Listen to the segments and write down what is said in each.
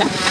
Bismillah.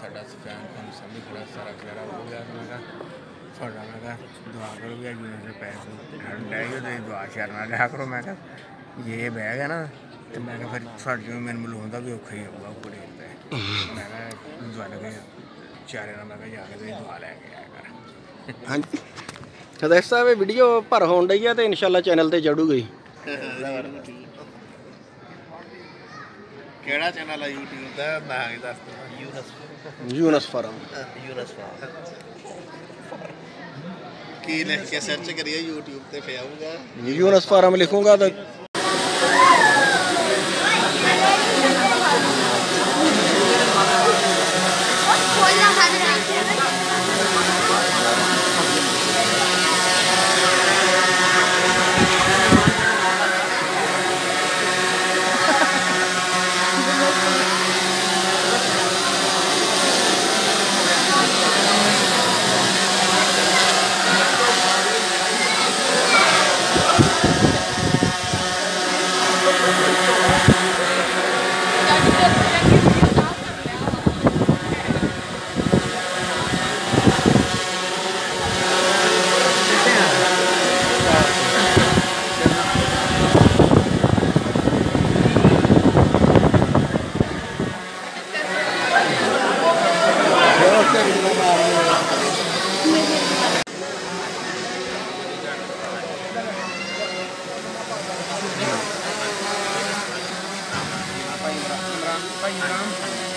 साढ़ा fan सामने खड़ा सारा खड़ा हो गया ਤੁਹਾਡਾ ਮੈਂ ਕਿਹਾ ਦੁਆ ਕਰੋ ਵੀ ਜੀ ਮੇਰੇ ਪੈਸੇ ਹਣ ਲੈ ਗਏ ਤੇ ਦੁਆ ਸ਼ਰਨਾ ਲਿਆ ਕਰੋ। ਮੈਂ ਕਿਹਾ ਜੇ ਇਹ ਬਹਿ ਗਿਆ ਨਾ ਤੇ ਮੈਂ ਕਿਹਾ ਫਿਰ ਸਾਡੇ ਨੂੰ ਮੈਨੂੰ ਮਿਲਾਉਣ ਦਾ ਵੀ ਔਖਾ ਹੀ ਹੋਊਗਾ ਕੁੜੀ ਤੇ। ਮੈਂ ਕਿਹਾ ਦੁਆ ਲਗੇ ਚਾਰੇ ਨਾਲ ਮੈਂ ਕਿਹਾ ਜਾ ਕੇ ਤੇ ਦੁਆ ਲੈ ਕੇ ਆਇਆ ਕਰ। ਹਾਂਜੀ। ਹਦੈਸ ਸਾਹਿਬ ਇਹ ਵੀਡੀਓ ਭਰ ਹੋਣ ਡਈ ਆ ਤੇ ਇਨਸ਼ਾਅੱਲਾ ਚੈਨਲ ਤੇ ਚੜੂਗੀ ਕਿਹੜਾ ਚੈਨਲ ਆ YouTube ਦਾ? ਮੈਂ ਦੱਸ ਦਿੰਦਾ। ਯੂਨਸ ਯੂਨਸ ਫਾਰਮ। ਯੂਨਸ ਫਾਰਮ। ਕੀ ਲਿਖ ਕੇ ਸਰਚ ਕਰੀਏ YouTube ਤੇ ਫੇ ਆਊਗਾ ਯੂਨਸ ਫਾਰਮ ਲਿਖੂੰਗਾ ਤਾਂ 欢迎张